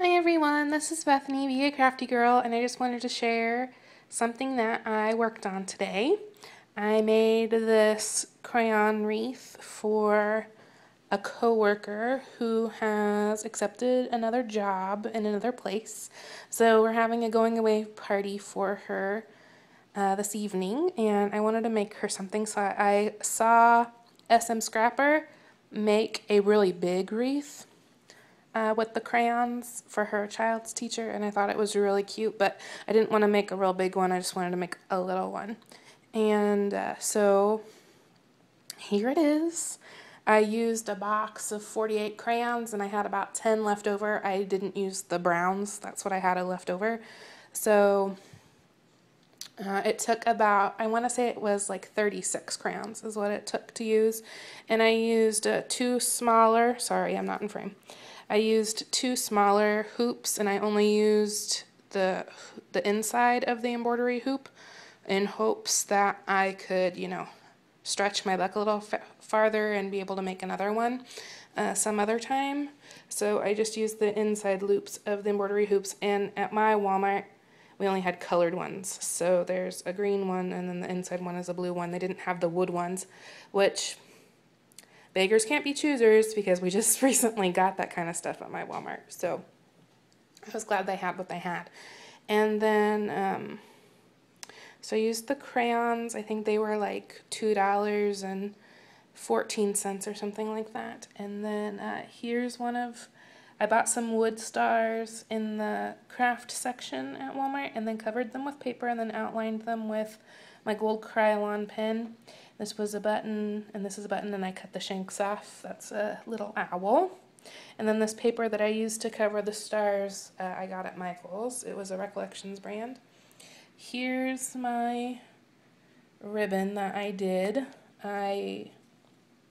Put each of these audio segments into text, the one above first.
Hi everyone, this is Bethany, Be a Crafty Girl, and I just wanted to share something that I worked on today. I made this crayon wreath for a coworker who has accepted another job in another place. So we're having a going away party for her uh, this evening, and I wanted to make her something. So I saw SM Scrapper make a really big wreath uh, with the crayons for her child's teacher, and I thought it was really cute, but I didn't want to make a real big one. I just wanted to make a little one. And uh, so here it is. I used a box of 48 crayons and I had about 10 left over. I didn't use the browns, that's what I had left over. So uh, it took about, I want to say it was like 36 crayons is what it took to use. And I used uh, two smaller, sorry, I'm not in frame. I used two smaller hoops and I only used the, the inside of the embroidery hoop in hopes that I could, you know, stretch my luck a little farther and be able to make another one uh, some other time. So I just used the inside loops of the embroidery hoops and at my Walmart we only had colored ones. So there's a green one and then the inside one is a blue one. They didn't have the wood ones, which beggars can't be choosers because we just recently got that kind of stuff at my Walmart. So I was glad they had what they had. And then, um, so I used the crayons. I think they were like $2 and 14 cents or something like that. And then uh, here's one of, I bought some wood stars in the craft section at Walmart and then covered them with paper and then outlined them with my gold Krylon pen. This was a button, and this is a button, and I cut the shanks off. That's a little owl. And then this paper that I used to cover the stars, uh, I got at Michael's. It was a Recollections brand. Here's my ribbon that I did. I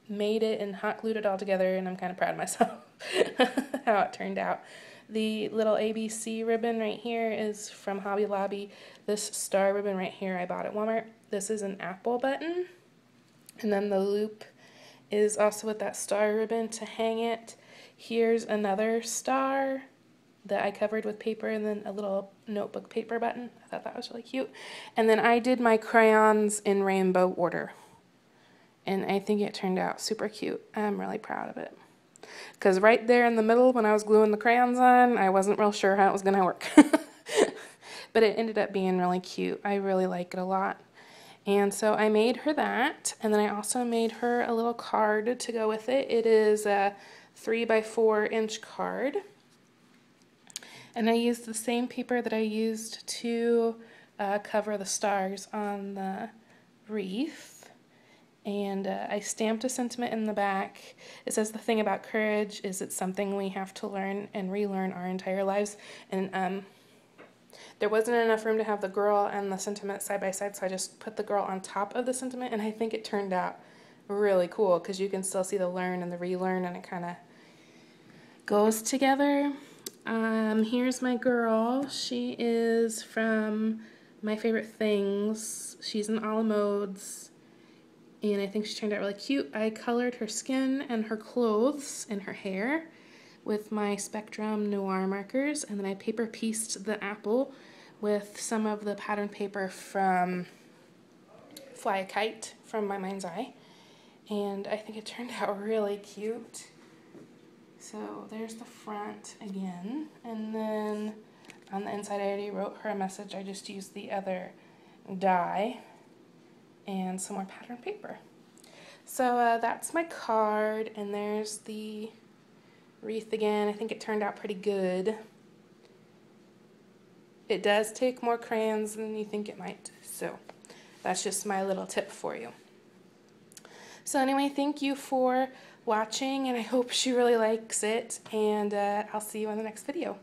made it and hot glued it all together, and I'm kind of proud of myself how it turned out. The little ABC ribbon right here is from Hobby Lobby. This star ribbon right here I bought at Walmart. This is an apple button. And then the loop is also with that star ribbon to hang it. Here's another star that I covered with paper and then a little notebook paper button. I thought that was really cute. And then I did my crayons in rainbow order. And I think it turned out super cute. I'm really proud of it. Because right there in the middle when I was gluing the crayons on, I wasn't real sure how it was going to work. but it ended up being really cute. I really like it a lot. And so I made her that, and then I also made her a little card to go with it. It is a three by four inch card. And I used the same paper that I used to uh, cover the stars on the wreath. And uh, I stamped a sentiment in the back. It says the thing about courage is it's something we have to learn and relearn our entire lives. And um, there wasn't enough room to have the girl and the sentiment side by side, so I just put the girl on top of the sentiment, and I think it turned out really cool because you can still see the learn and the relearn, and it kind of goes together. Um, here's my girl. She is from My Favorite Things. She's in all modes, and I think she turned out really cute. I colored her skin and her clothes and her hair with my Spectrum Noir markers, and then I paper pieced the apple with some of the pattern paper from Fly a Kite from My Mind's Eye. And I think it turned out really cute. So there's the front again. And then on the inside I already wrote her a message. I just used the other die and some more pattern paper. So uh, that's my card and there's the wreath again. I think it turned out pretty good. It does take more crayons than you think it might. So that's just my little tip for you. So anyway, thank you for watching and I hope she really likes it and uh, I'll see you in the next video.